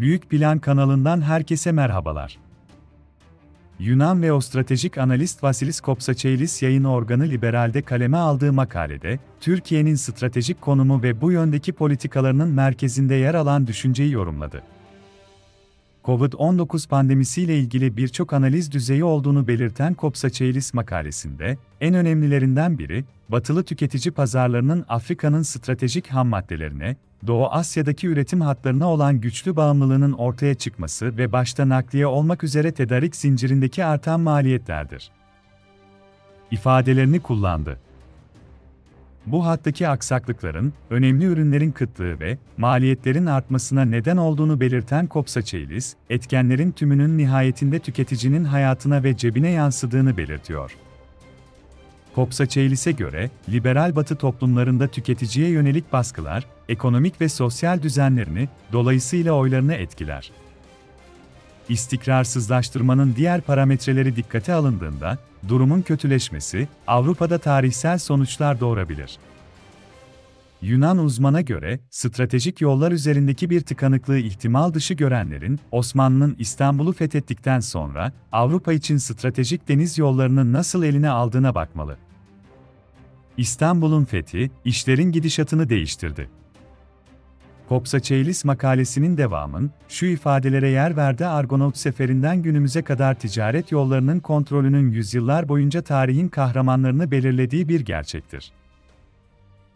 Büyük Plan kanalından herkese merhabalar. Yunan ve o stratejik analist Vasilis Kopsaçeilis yayın organı Liberal'de kaleme aldığı makalede, Türkiye'nin stratejik konumu ve bu yöndeki politikalarının merkezinde yer alan düşünceyi yorumladı. Covid-19 pandemisiyle ilgili birçok analiz düzeyi olduğunu belirten Kopsaçeilis makalesinde, en önemlilerinden biri, batılı tüketici pazarlarının Afrika'nın stratejik ham maddelerine, Doğu Asya'daki üretim hatlarına olan güçlü bağımlılığının ortaya çıkması ve başta nakliye olmak üzere tedarik zincirindeki artan maliyetlerdir. ifadelerini kullandı. Bu hattaki aksaklıkların, önemli ürünlerin kıtlığı ve maliyetlerin artmasına neden olduğunu belirten Kopsaçeilis, etkenlerin tümünün nihayetinde tüketicinin hayatına ve cebine yansıdığını belirtiyor. Kopsaçeilis'e göre, liberal batı toplumlarında tüketiciye yönelik baskılar, ekonomik ve sosyal düzenlerini, dolayısıyla oylarını etkiler. İstikrarsızlaştırmanın diğer parametreleri dikkate alındığında, durumun kötüleşmesi, Avrupa'da tarihsel sonuçlar doğurabilir. Yunan uzmana göre, stratejik yollar üzerindeki bir tıkanıklığı ihtimal dışı görenlerin, Osmanlı'nın İstanbul'u fethettikten sonra, Avrupa için stratejik deniz yollarını nasıl eline aldığına bakmalı. İstanbul'un fethi, işlerin gidişatını değiştirdi. Kopsaçeilis makalesinin devamın, şu ifadelere yer verdi Argonaut seferinden günümüze kadar ticaret yollarının kontrolünün yüzyıllar boyunca tarihin kahramanlarını belirlediği bir gerçektir.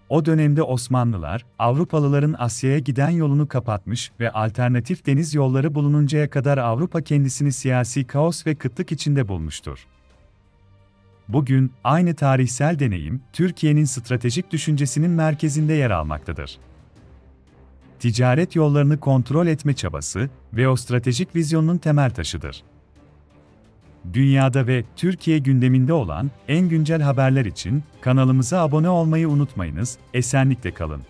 O dönemde Osmanlılar, Avrupalıların Asya'ya giden yolunu kapatmış ve alternatif deniz yolları bulununcaya kadar Avrupa kendisini siyasi kaos ve kıtlık içinde bulmuştur. Bugün, aynı tarihsel deneyim, Türkiye'nin stratejik düşüncesinin merkezinde yer almaktadır ticaret yollarını kontrol etme çabası ve o stratejik vizyonun temel taşıdır. Dünyada ve Türkiye gündeminde olan en güncel haberler için kanalımıza abone olmayı unutmayınız. Esenlikle kalın.